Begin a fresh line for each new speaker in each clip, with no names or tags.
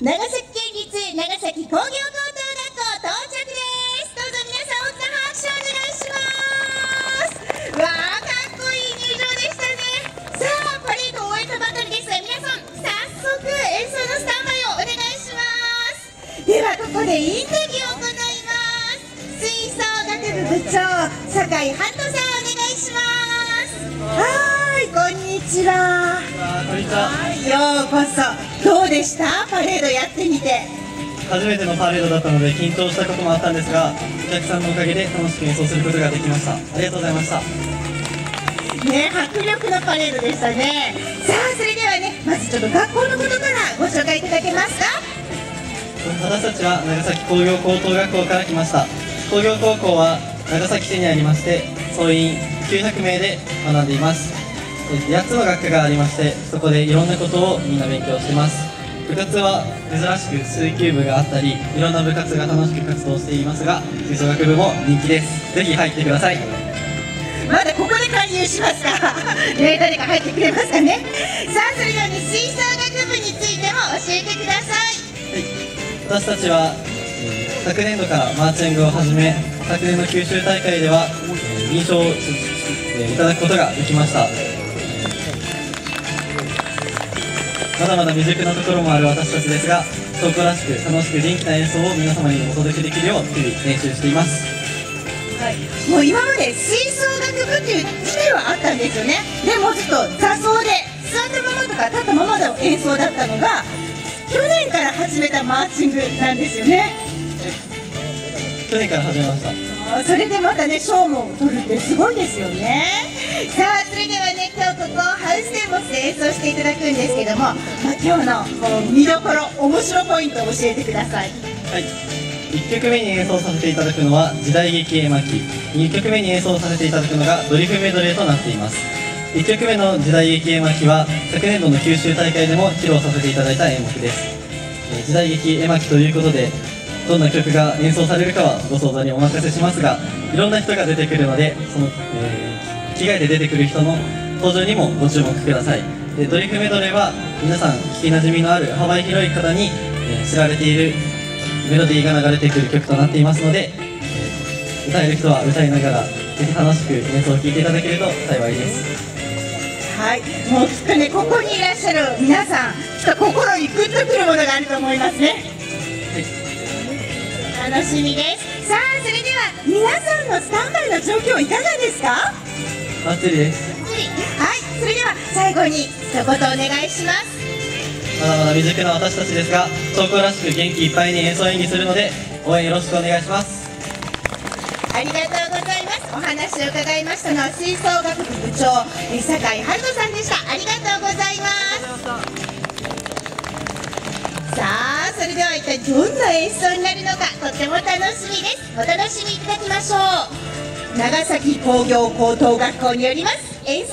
長崎県立長崎工業高等学校到着ですどうぞ皆さん大きな拍手お願いしますわあかっこいい入場でしたねさあパレードを終えたばかりですが皆さん早速演奏のスタンバイをお願いしますではここでインタビューを行います吹奏楽部部長酒井半人さんお願いしますはいこんにちは
こんにちは
ようこそどうでした？パレードやってみて。
初めてのパレードだったので緊張したこともあったんですがお客さんのおかげで楽しく演奏することができました。ありがとうございました。
ね迫力のパレードでしたね。さあそれではねまずちょっと学校のことからご紹介いただけますか？
私たちは長崎工業高等学校から来ました。工業高校は長崎市にありまして総員900名で学んでいます8つの学科がありましてそこでいろんなことをみんな勉強してます。部活は珍しく水球部があったりいろんな部活が楽しく活動していますが吹奏楽部も人気です。ぜひ入ってください。
まだここで勧誘しますかね 誰か入ってくれますかね。さあそれではね吹奏楽部についても教えてください。
私たちは、えー昨年度からマーチングを始め昨年の九州大会では、えー認証を、えーいただくことができましたまだまだ未熟なところもある私たちですが倉庫らしく楽しく元気な演奏を皆様にお届けできるよう日々練習しています。
もう今まで吹奏楽部っていう自体はあったんですよね。でもずっと座奏で座ったままとか立ったままの演奏だったのが去年から始めたマーチングなんですよね。
去年から始めました。
それでまたね賞も取るってすごいですよね。さあそれではね今日ここハウステンボスで演奏していただくんですけども、まあ、今日のこう見どころ面白ポイントを教えてください。
はい。1曲目に演奏させていただくのは時代劇絵巻。2曲目に演奏させていただくのがドリフメドレーとなっています。1曲目の時代劇絵巻は昨年度の九州大会でも披露させていただいた演目です。時代劇絵巻ということでどんな曲が演奏されるかはご想像にお任せしますがいろんな人が出てくるのでその、えー着替えて出てくる人の登場にもご注目ください。でドリフメドレーは皆さん聞きなじみのある幅広い方に、えー知られているメロディーが流れてくる曲となっていますので、えー歌える人は歌いながらぜひ楽しく演奏を聴いていただけると幸いです。
はい。もうきっとねここにいらっしゃる皆さんきっと心にグッとくるものがあると思いますね。楽しみです。さあそれでは皆さんのスタンバイの状況いかがですか？
バッチリです
はいそれでは最後に一言お願いします。
まだまだ未熟な私たちですが投稿らしく元気いっぱいに演奏演技するので応援よろしくお願いします。
ありがとうございます。お話を伺いましたのは吹奏楽部部長え酒井春人さんでした。ありがとうございます。さあそれでは一体どんな演奏になるのかとっても楽しみです。お楽しみいただきましょう。長崎工業高等学校によります演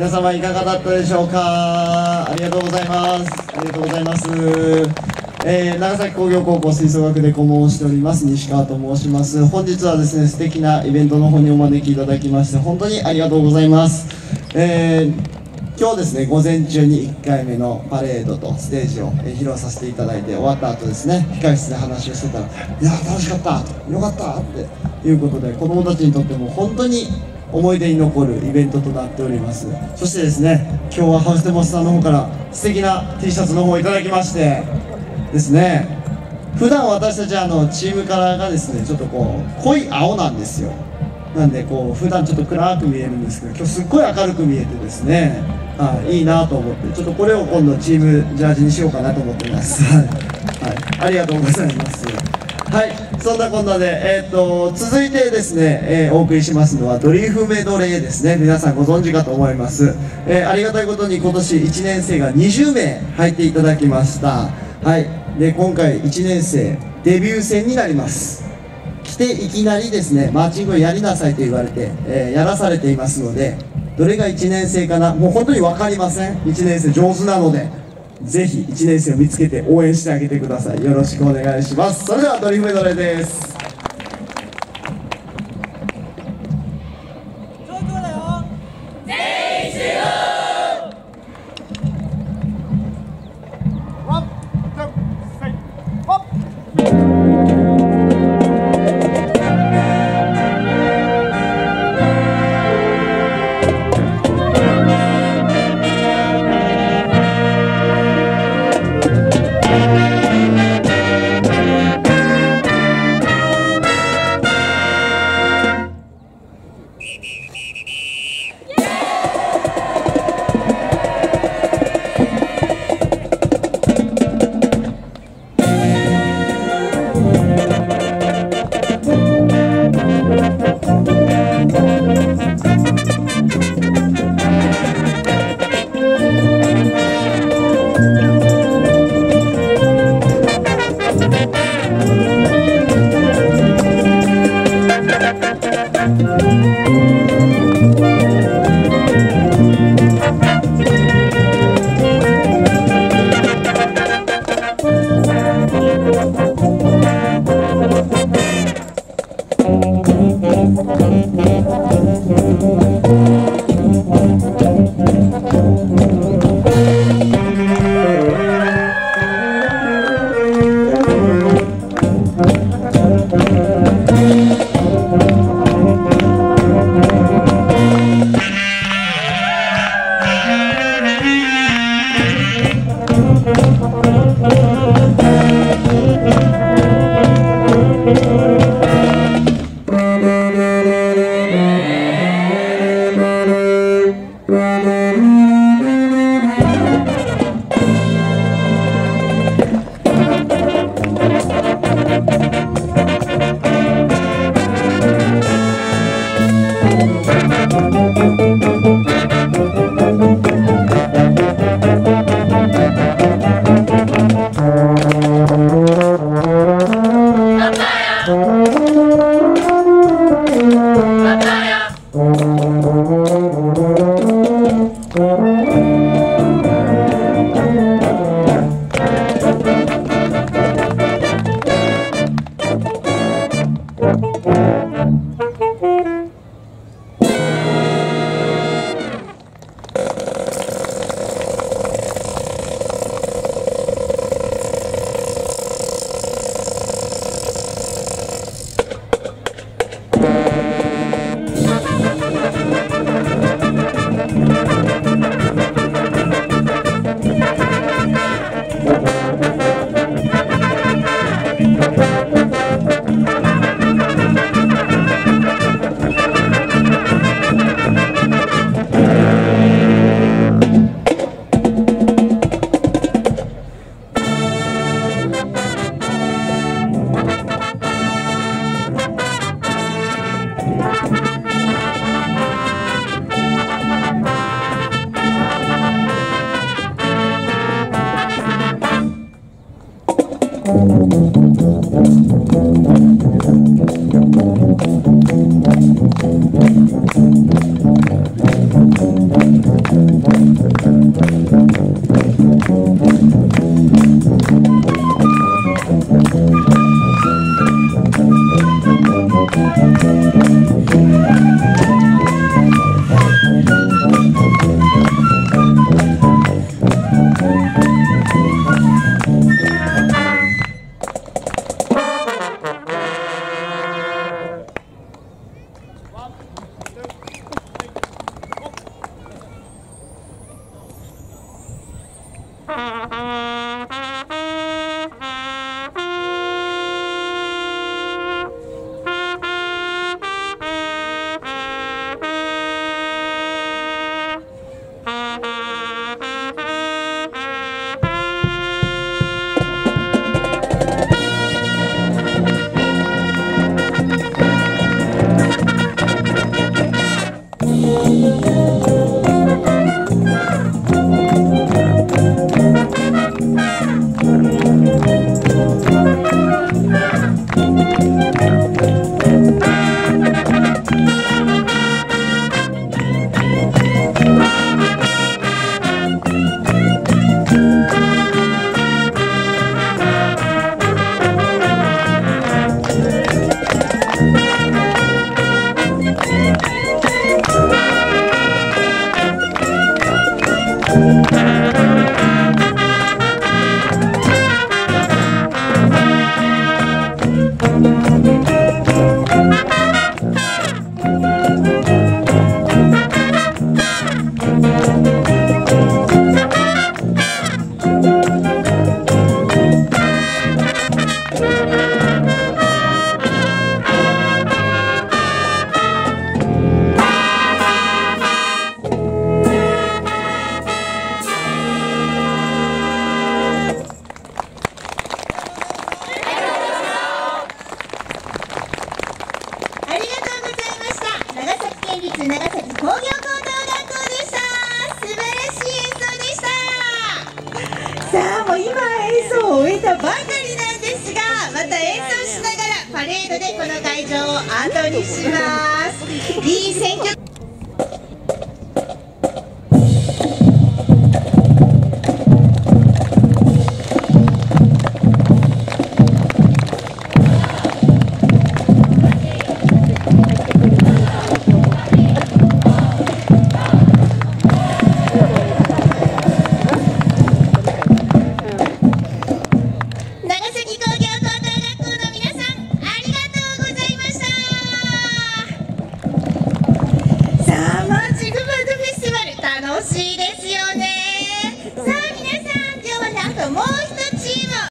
皆様いかがだったでしょうか？ありがとうございます。ありがとうございます、えー長崎工業高校吹奏楽で顧問をしております西川と申します。本日はですね素敵なイベントの方にお招きいただきまして本当にありがとうございます、えー今日ですね午前中に1回目のパレードとステージをえー披露させていただいて終わった後ですね控室で話をしてたら「いやー楽しかったよかった」っていうことで子どもたちにとっても本当に思い出に残るイベントとなっております。そしてですね今日はハウステモスさんの方から素敵な T シャツの方をいただきましてですね普段私たちあのチームカラーがですねちょっとこう濃い青なんですよ。なんでこう普段ちょっと暗く見えるんですけど今日すっごい明るく見えてですね、はい、いいなと思ってちょっとこれを今度チームジャージにしようかなと思ってます、はい、ありがとうございます。はいそんなこんなで、えー、と続いてですね、えーお送りしますのはドリーフメドレーですね。皆さんご存知かと思います、えーありがたいことに今年1年生が20名入っていただきました。はい。で今回1年生デビュー戦になります。来ていきなりですねマーチングをやりなさいと言われて、えーやらされていますのでどれが1年生かな？もう本当に分かりません。1年生上手なので。ぜひ1年生を見つけて応援してあげてください。よろしくお願いします。それではドリフメドレーです。